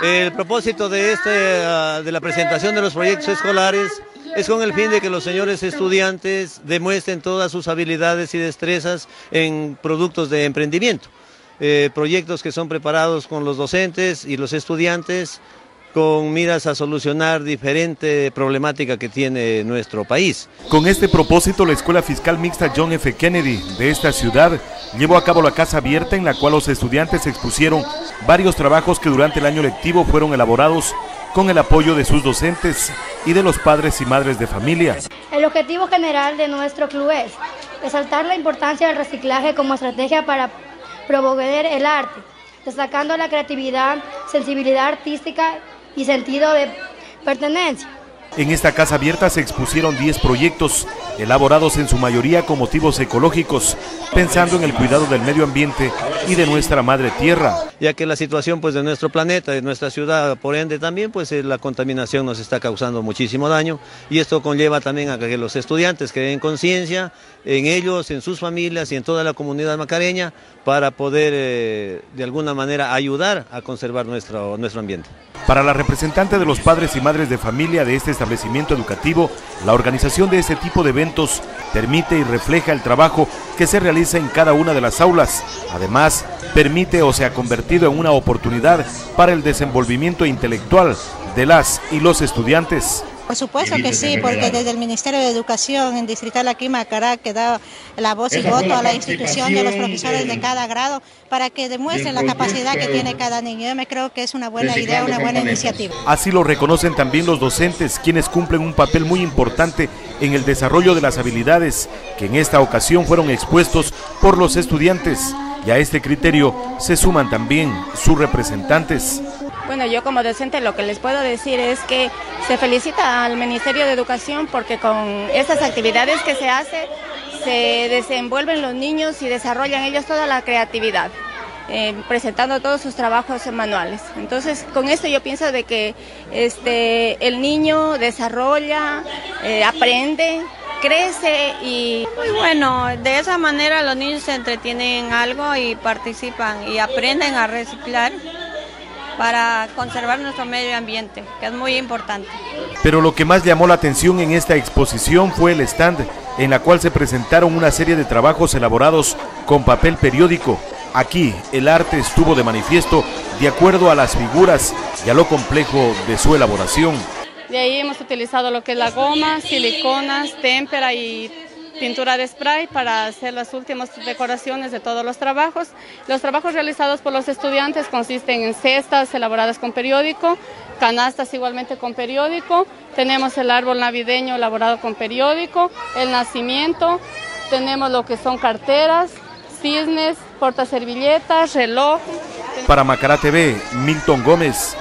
El propósito de, este, ah, de la presentación de los proyectos escolares es con el fin de que los señores estudiantes demuestren todas sus habilidades y destrezas en productos de emprendimiento. Eh, proyectos que son preparados con los docentes y los estudiantes con miras a solucionar diferente problemática que tiene nuestro país. Con este propósito, la Escuela Fiscal Mixta John F. Kennedy de esta ciudad llevó a cabo la casa abierta en la cual los estudiantes expusieron varios trabajos que durante el año lectivo fueron elaborados con el apoyo de sus docentes y de los padres y madres de familia. El objetivo general de nuestro club es resaltar la importancia del reciclaje como estrategia para promover el arte, destacando la creatividad, sensibilidad artística y sentido de pertenencia. En esta casa abierta se expusieron 10 proyectos, elaborados en su mayoría con motivos ecológicos, pensando en el cuidado del medio ambiente y de nuestra madre tierra. Ya que la situación pues, de nuestro planeta, de nuestra ciudad, por ende también, pues eh, la contaminación nos está causando muchísimo daño y esto conlleva también a que los estudiantes creen conciencia en ellos, en sus familias y en toda la comunidad macareña para poder eh, de alguna manera ayudar a conservar nuestro, nuestro ambiente. Para la representante de los padres y madres de familia de este establecimiento educativo, la organización de este tipo de eventos permite y refleja el trabajo que se realiza en cada una de las aulas. Además, permite o se ha convertido en una oportunidad para el desenvolvimiento intelectual de las y los estudiantes. Por supuesto que sí, porque desde el Ministerio de Educación en Distrital aquí Macará que da la voz y voto a la institución de los profesores de cada grado para que demuestren la capacidad que tiene cada niño. Yo me creo que es una buena idea, una buena iniciativa. Así lo reconocen también los docentes, quienes cumplen un papel muy importante en el desarrollo de las habilidades que en esta ocasión fueron expuestos por los estudiantes. Y a este criterio se suman también sus representantes. Bueno, yo como docente lo que les puedo decir es que se felicita al Ministerio de Educación porque con estas actividades que se hace se desenvuelven los niños y desarrollan ellos toda la creatividad. Eh, presentando todos sus trabajos manuales. Entonces, con esto yo pienso de que este, el niño desarrolla, eh, aprende, crece y... Muy bueno, de esa manera los niños se entretienen en algo y participan y aprenden a reciclar para conservar nuestro medio ambiente, que es muy importante. Pero lo que más llamó la atención en esta exposición fue el stand, en la cual se presentaron una serie de trabajos elaborados con papel periódico. Aquí el arte estuvo de manifiesto de acuerdo a las figuras y a lo complejo de su elaboración. De ahí hemos utilizado lo que es la goma, siliconas, témpera y pintura de spray para hacer las últimas decoraciones de todos los trabajos. Los trabajos realizados por los estudiantes consisten en cestas elaboradas con periódico, canastas igualmente con periódico, tenemos el árbol navideño elaborado con periódico, el nacimiento, tenemos lo que son carteras, cisnes, portaservilletas, reloj. Para Macará TV, Milton Gómez,